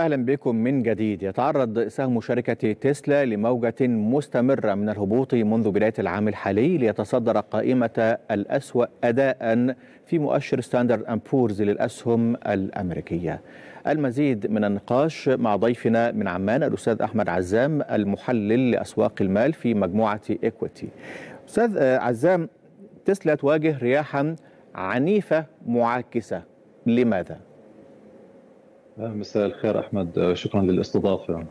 أهلا بكم من جديد يتعرض سهم شركة تسلا لموجة مستمرة من الهبوط منذ بداية العام الحالي ليتصدر قائمة الأسوأ اداء في مؤشر Standard & Poor's للأسهم الأمريكية. المزيد من النقاش مع ضيفنا من عمان الأستاذ أحمد عزام المحلل لأسواق المال في مجموعة Equiti. أستاذ عزام تسلا تواجه رياحا عنيفة معاكسة لماذا؟ مساء الخير أحمد شكرا للاستضافة.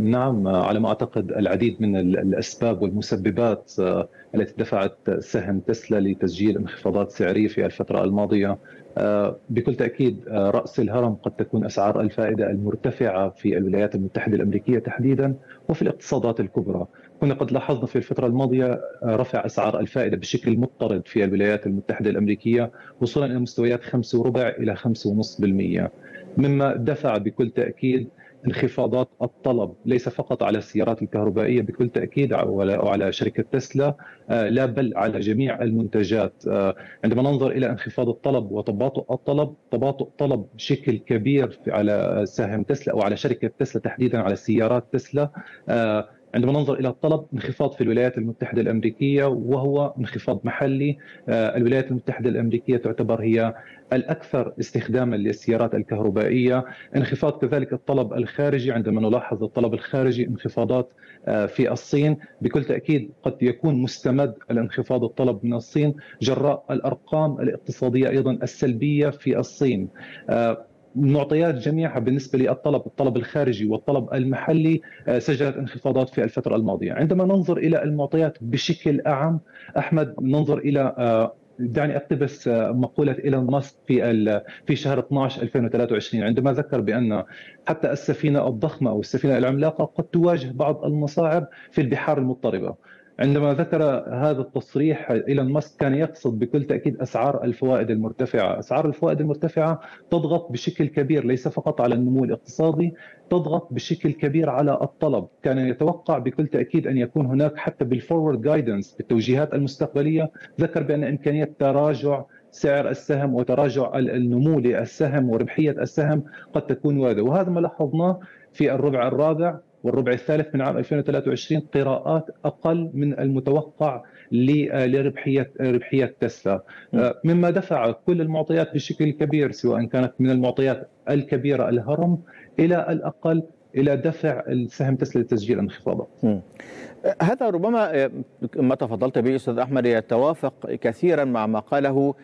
نعم على ما أعتقد العديد من الأسباب والمسببات التي دفعت سهم تسلا لتسجيل انخفاضات سعرية في الفترة الماضية بكل تأكيد رأس الهرم قد تكون أسعار الفائدة المرتفعة في الولايات المتحدة الأمريكية تحديدا وفي الاقتصادات الكبرى. كنا قد لاحظنا في الفترة الماضية رفع أسعار الفائدة بشكل مضطرد في الولايات المتحدة الأمريكية وصولا إلى مستويات 5 وربع إلى 5.5% مما دفع بكل تأكيد انخفاضات الطلب ليس فقط على السيارات الكهربائية بكل تأكيد أو على شركة تسلا لا بل على جميع المنتجات. عندما ننظر إلى انخفاض الطلب وتباطؤ الطلب تباطؤ طلب بشكل كبير على سهم تسلا أو على شركة تسلا تحديدا على سيارات تسلا عندما ننظر إلى الطلب انخفاض في الولايات المتحدة الأمريكية وهو انخفاض محلي. الولايات المتحدة الأمريكية تعتبر هي الأكثر استخداما للسيارات الكهربائية. انخفاض كذلك الطلب الخارجي. عندما نلاحظ الطلب الخارجي انخفاضات في الصين. بكل تأكيد قد يكون مستمد الانخفاض الطلب من الصين. جراء الأرقام الاقتصادية أيضا السلبية في الصين. المعطيات جميعها بالنسبة للطلب الطلب الخارجي والطلب المحلي سجلت انخفاضات في الفترة الماضية. عندما ننظر إلى المعطيات بشكل أعم أحمد ننظر إلى دعني أقتبس مقولة إيلون ماسك في في شهر 12 2023 عندما ذكر بأن حتى السفينة الضخمة أو السفينة العملاقة قد تواجه بعض المصاعب في البحار المضطربة. عندما ذكر هذا التصريح إيلون ماسك كان يقصد بكل تأكيد أسعار الفوائد المرتفعة، أسعار الفوائد المرتفعة تضغط بشكل كبير ليس فقط على النمو الاقتصادي، تضغط بشكل كبير على الطلب، كان يتوقع بكل تأكيد أن يكون هناك حتى بال forward guidance بالتوجيهات المستقبلية. ذكر بأن إمكانية تراجع سعر السهم وتراجع النمو للسهم وربحية السهم قد تكون وارده، وهذا ما لاحظناه في الربع الرابع. والربع الثالث من عام 2023 قراءات أقل من المتوقع لربحيه ربحية تسلا. مما دفع كل المعطيات بشكل كبير سواء كانت من المعطيات الكبيرة الهرم إلى الأقل إلى دفع السهم تسلا لتسجيل انخفاضات. هذا ربما ما تفضلت به أستاذ أحمد يتوافق كثيرا مع ما قاله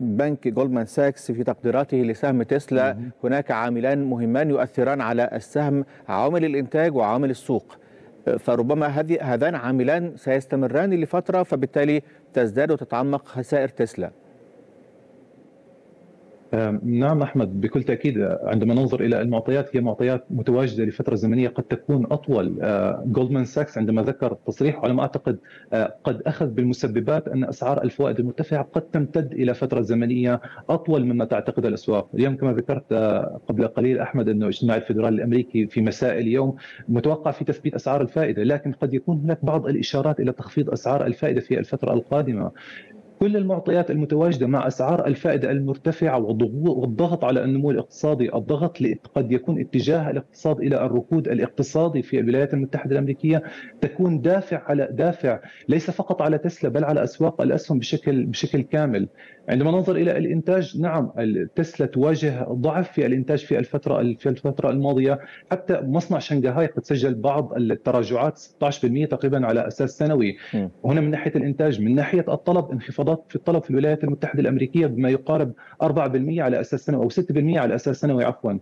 بنك جولدمان ساكس في تقديراته لسهم تسلا. هناك عاملان مهمان يؤثران على السهم عوامل الإنتاج وعوامل السوق. فربما هذه هذان عاملان سيستمران لفترة فبالتالي تزداد وتتعمق خسائر تسلا. نعم أحمد بكل تأكيد عندما ننظر إلى المعطيات هي معطيات متواجدة لفترة زمنية قد تكون أطول جولدمان ساكس عندما ذكر تصريح على ما أعتقد قد أخذ بالمسببات أن أسعار الفوائد المرتفعة قد تمتد إلى فترة زمنية أطول مما تعتقد الأسواق، اليوم كما ذكرت قبل قليل أحمد أنه اجتماع الفدرالي الأمريكي في مساء اليوم متوقع في تثبيت أسعار الفائدة، لكن قد يكون هناك بعض الإشارات إلى تخفيض أسعار الفائدة في الفترة القادمة. كل المعطيات المتواجدة مع أسعار الفائدة المرتفعة والضغط على النمو الاقتصادي الضغط قد يكون اتجاه الاقتصاد إلى الركود الاقتصادي في الولايات المتحدة الأمريكية تكون دافع على دافع ليس فقط على تسلا بل على أسواق الأسهم بشكل بشكل كامل. عندما ننظر إلى الإنتاج نعم تسلا تواجه ضعف في الإنتاج في الفترة في الفترة الماضية. حتى مصنع شنغهاي قد سجل بعض التراجعات 16% تقريبا على أساس سنوي. وهنا من ناحية الإنتاج من ناحية الطلب انخفاضات في الطلب في الولايات المتحدة الأمريكية بما يقارب 4% على أساس سنوي أو 6% على أساس سنوي عفوا.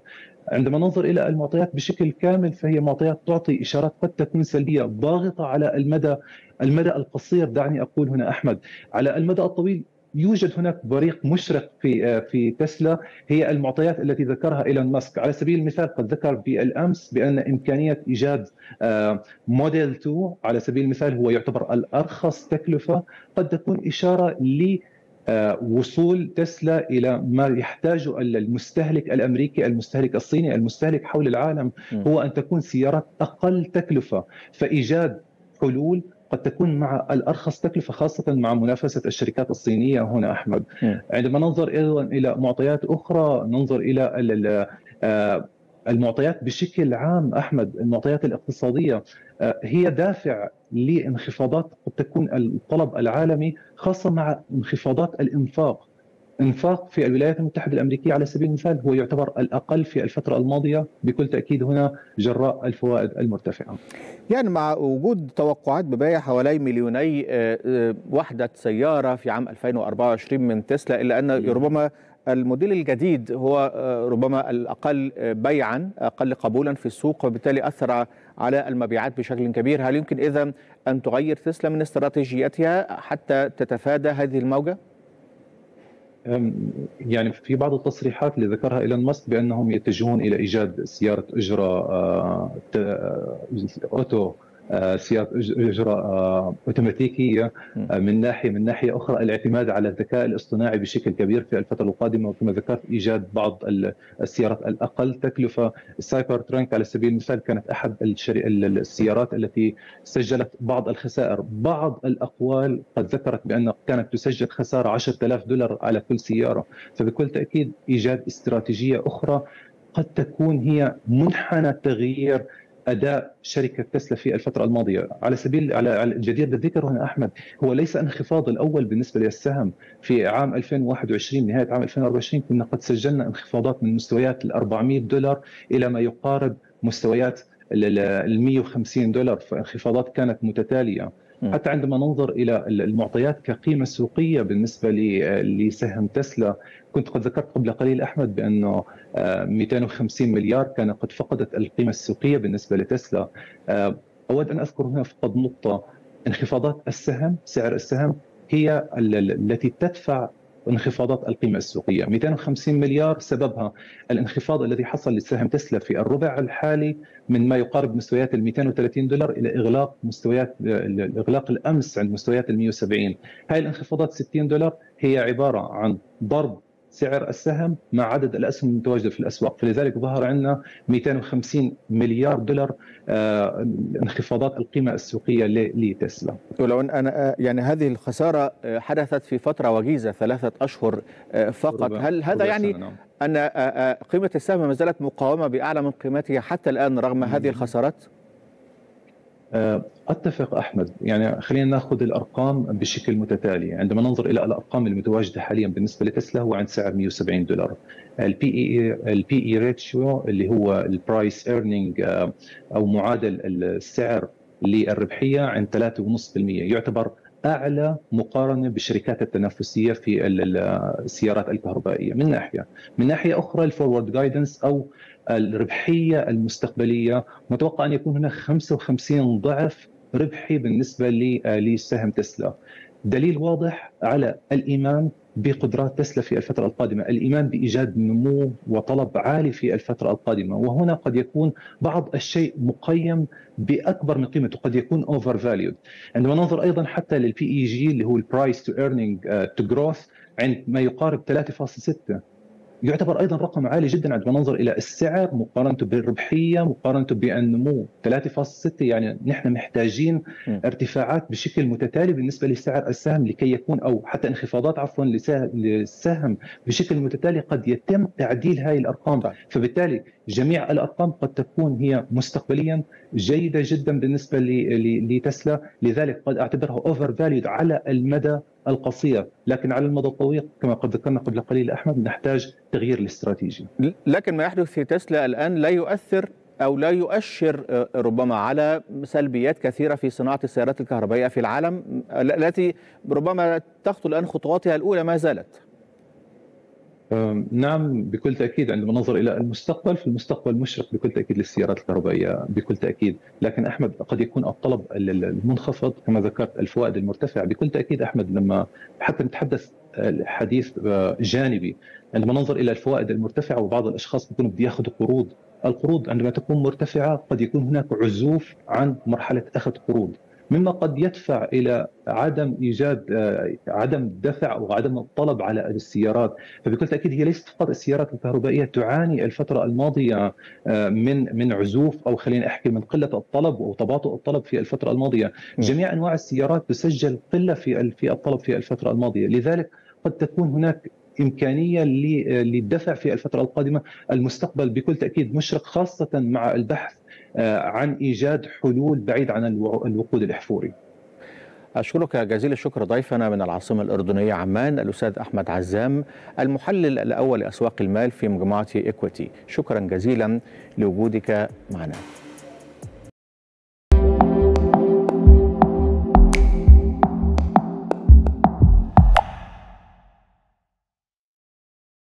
عندما ننظر إلى المعطيات بشكل كامل فهي معطيات تعطي إشارات قد تكون سلبية ضاغطة على المدى المدى القصير دعني أقول هنا أحمد. على المدى الطويل يوجد هناك بريق مشرق في في تسلا. هي المعطيات التي ذكرها إيلون ماسك. على سبيل المثال قد ذكر بالأمس بأن إمكانية إيجاد موديل 2 على سبيل المثال هو يعتبر الأرخص تكلفة قد تكون إشارة ل وصول تسلا إلى ما يحتاجه المستهلك الأمريكي، المستهلك الصيني، المستهلك حول العالم هو أن تكون سيارات أقل تكلفة، فإيجاد حلول قد تكون مع الأرخص تكلفة خاصة مع منافسة الشركات الصينية هنا أحمد م. عندما ننظر أيضا إلى معطيات أخرى ننظر إلى المعطيات بشكل عام أحمد المعطيات الاقتصادية هي دافع لانخفاضات قد تكون الطلب العالمي خاصة مع انخفاضات الإنفاق انفاق في الولايات المتحدة الأمريكية على سبيل المثال هو يعتبر الأقل في الفترة الماضية بكل تأكيد هنا جراء الفوائد المرتفعة. يعني مع وجود توقعات ببيع حوالي مليوني وحدة سيارة في عام 2024 من تسلا إلا أن ربما الموديل الجديد هو ربما الأقل بيعا أقل قبولا في السوق وبالتالي أثر على المبيعات بشكل كبير. هل يمكن اذا أن تغير تسلا من استراتيجيتها حتى تتفادى هذه الموجة؟ يعني في بعض التصريحات اللي ذكرها إيلون ماسك بأنهم يتجهون إلى إيجاد سيارة اجره أوتو سيارة اجره اوتوماتيكيه من ناحية من ناحية أخرى الاعتماد على الذكاء الاصطناعي بشكل كبير في الفترة القادمة. وكما ذكرت إيجاد بعض السيارات الأقل تكلفة. ال Cybertruck على سبيل المثال كانت أحد السيارات التي سجلت بعض الخسائر. بعض الأقوال قد ذكرت بأن كانت تسجل خسارة 10000 دولار على كل سيارة. فبكل تأكيد إيجاد استراتيجية أخرى قد تكون هي منحنى تغيير أداء شركة تسلا في الفترة الماضية. على سبيل على الجدير بالذكر هنا أحمد هو ليس انخفاض الأول بالنسبة للسهم في عام 2021 نهاية عام 2024 كنا قد سجلنا انخفاضات من مستويات ال 400 دولار إلى ما يقارب مستويات ال 150 دولار فانخفاضات كانت متتالية. حتى عندما ننظر إلى المعطيات كقيمة سوقية بالنسبة لسهم تسلا كنت قد ذكرت قبل قليل أحمد بأنه 250 مليار كان قد فقدت القيمة السوقية بالنسبة لتسلا. أود أن أذكر هنا فقط نقطة. انخفاضات السهم سعر السهم هي التي تدفع انخفاضات القيمة السوقية. 250 مليار سببها الانخفاض الذي حصل لسهم تسلا في الربع الحالي من ما يقارب مستويات ال 230 دولار إلى إغلاق مستويات إغلاق الأمس عند مستويات ال 170 هاي الانخفاضات 60 دولار هي عبارة عن ضرب سعر السهم مع عدد الأسهم المتواجدة في الأسواق فلذلك ظهر عندنا 250 مليار دولار انخفاضات القيمة السوقية لتسلا ولو ان أنا يعني هذه الخسارة حدثت في فترة وجيزة ثلاثة أشهر فقط هل هذا يعني نعم. أن قيمة السهم ما زالت مقاومة بأعلى من قيمتها حتى الآن رغم هذه الخسارات؟ أتفق أحمد. يعني خلينا نأخذ الأرقام بشكل متتالي. عندما ننظر إلى الأرقام المتواجدة حاليا بالنسبة لتسلا هو عند سعر 170 دولار. ال P/E ال P/E ratio اللي هو ال price earning أو معادل السعر للربحية عند 3.5% يعتبر أعلى مقارنة بالشركات التنافسية في السيارات الكهربائية من ناحية، من ناحية أخرى ال forward guidance أو الربحية المستقبلية متوقع أن يكون هناك 55 ضعف ربحي بالنسبة لسهم تسلا. دليل واضح على الإيمان بقدرات تسلا في الفترة القادمة الإيمان بإيجاد نمو وطلب عالي في الفترة القادمة. وهنا قد يكون بعض الشيء مقيم بأكبر من قيمته قد يكون overvalued عندما ننظر أيضا حتى لل PEG اللي هو ال price to earning to growth عند ما يقارب 3.6 يعتبر أيضا رقم عالي جدا عندما ننظر إلى السعر مقارنته بالربحية مقارنته بالنمو 3.6 يعني نحن محتاجين م. ارتفاعات بشكل متتالي بالنسبة لسعر السهم لكي يكون أو حتى انخفاضات عفوا للسهم بشكل متتالي قد يتم تعديل هذه الأرقام. فبالتالي جميع الأرقام قد تكون هي مستقبليا جيدة جدا بالنسبة لتسلا. لذلك قد أعتبرها overvalued على المدى القصير. لكن على المدى الطويل كما قد ذكرنا قبل قليل أحمد نحتاج تغيير الاستراتيجي. لكن ما يحدث في تسلا الآن لا يؤثر أو لا يؤشر ربما على سلبيات كثيرة في صناعة السيارات الكهربائية في العالم التي ربما تخطو الآن خطواتها الأولى ما زالت. نعم بكل تأكيد عندما ننظر إلى المستقبل في المستقبل مشرق بكل تأكيد للسيارات الكهربائية بكل تأكيد. لكن أحمد قد يكون الطلب المنخفض كما ذكرت الفوائد المرتفعة. بكل تأكيد أحمد لما حتى نتحدث حديث جانبي عندما ننظر إلى الفوائد المرتفعة وبعض الأشخاص بيكونوا بده ياخذوا قروض القروض عندما تكون مرتفعة قد يكون هناك عزوف عن مرحلة أخذ قروض. مما قد يدفع إلى عدم إيجاد عدم دفع أو عدم الطلب على السيارات. فبكل تأكيد هي ليست فقط السيارات الكهربائية تعاني الفترة الماضية من من عزوف أو خلينا أحكي من قلة الطلب أو تباطؤ الطلب في الفترة الماضية. جميع أنواع السيارات تسجل قلة في في الطلب في الفترة الماضية. لذلك قد تكون هناك إمكانية للدفع في الفترة القادمة المستقبل بكل تأكيد مشرق خاصة مع البحث عن إيجاد حلول بعيد عن الوقود الاحفوري. أشكرك جزيل الشكر ضيفنا من العاصمة الأردنية عمان الأستاذ أحمد عزام المحلل الأول لأسواق المال في مجموعة إكويتي شكرا جزيلا لوجودك معنا